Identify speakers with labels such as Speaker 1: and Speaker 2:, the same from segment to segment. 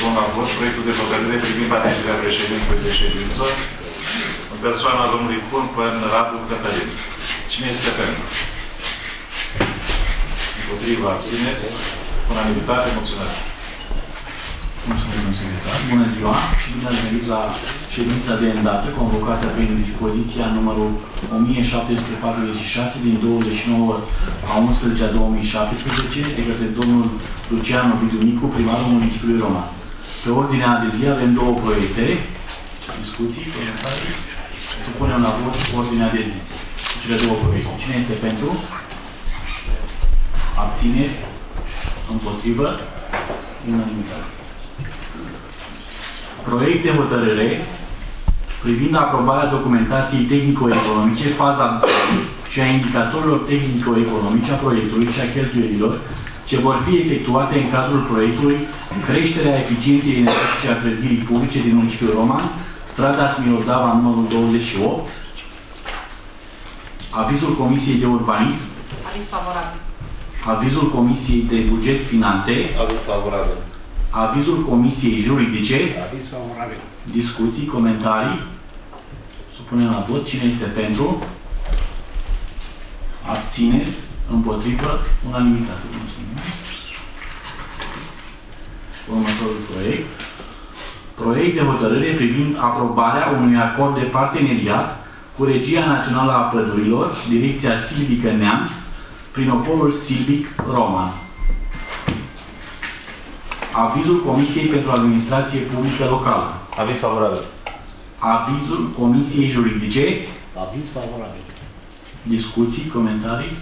Speaker 1: supun la vot proiectul de hotărâre privind alegerea președintelui de ședință în persoana domnului Cun până Radu Cătălin. Cine este pentru? Împotriva, abține. Unanimitate, mulțumesc.
Speaker 2: Mulțumesc, domnul secretar. Bună ziua și bine ați venit la ședința de îndată convocată prin dispoziția numărul 1746 din 29 a 11 a 2017 de către domnul Lucian Obidu primarul municipiului Roma. Pe ordinea de zi avem două proiecte, discuții, comentarii. Supunem la vot ordinea de zi. Cele două proiecte. Cine este pentru? Abțineri? Împotrivă? Unanimitate. Proiect de hotărâre privind aprobarea documentației tehnico-economice, faza și a indicatorilor tehnico-economice a proiectului și a cheltuielilor ce vor fi efectuate în cadrul proiectului creșterea eficienței energetice a clădirii publice din municipiul Roman, strada Smirodava numărul 28, avizul Comisiei de Urbanism,
Speaker 3: Aviz favorabil.
Speaker 2: avizul Comisiei de Buget Finanțe,
Speaker 4: Aviz favorabil.
Speaker 2: avizul Comisiei Juridice,
Speaker 5: Aviz favorabil.
Speaker 2: discuții, comentarii. Supunem la vot. Cine este pentru? Abțineri? Împotrivă? Unanimitate. Mulțumim. Următorul proiect. Proiect de hotărâre privind aprobarea unui acord de parteneriat cu Regia Națională a Pădurilor, Direcția Silvică Neamț, prin opolul Silvic Roman. Avizul Comisiei pentru Administrație Publică Locală.
Speaker 4: Aviz favorabil.
Speaker 2: Avizul Comisiei Juridice.
Speaker 5: Aviz favorabil.
Speaker 2: Discuții, comentarii.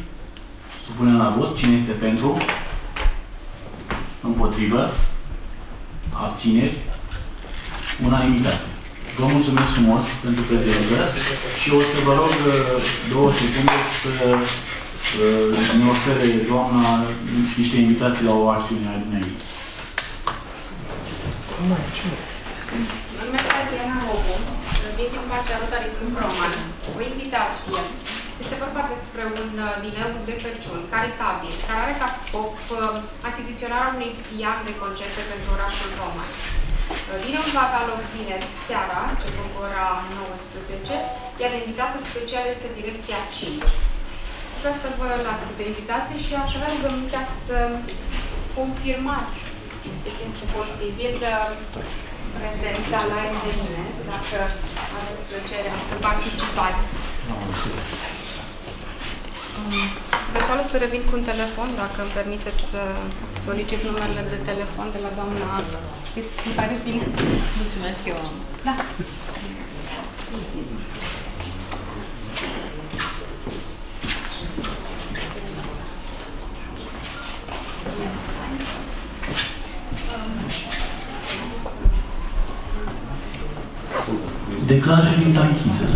Speaker 2: Supunem la vot. Cine este pentru? Împotrivă? Abțineri? Unanimitate. Vă mulțumesc frumos pentru prezență și o să vă rog uh, două secunde să uh, ne ofere doamna niște invitații la o acțiune a dumneavoastră.
Speaker 3: Mă numesc Adriana Hobu, vin din partea Rotary Club Roman. O invitație. Este vorba despre un uh, dineu de Crăciun, caritabil, care are ca scop uh, achiziționarea unui pian de concerte pentru orașul Roman. Uh, Dineul va avea loc vineri seara, începând cu ora 19, iar invitatul special este direcția 5. Vreau să vă las câte invitație și aș avea rugămintea să confirmați dacă este posibil uh, prezența la eveniment, dacă aveți plăcerea să participați. Mm, Eventual o să revin cu un telefon, dacă îmi permiteți să solicit numerele de telefon de la doamna Îmi pare bine.
Speaker 6: Mulțumesc eu am.
Speaker 3: Da.
Speaker 2: Declar ședința închisă.